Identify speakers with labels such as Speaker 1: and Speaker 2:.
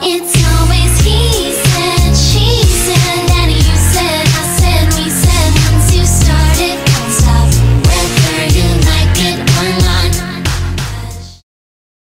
Speaker 1: It's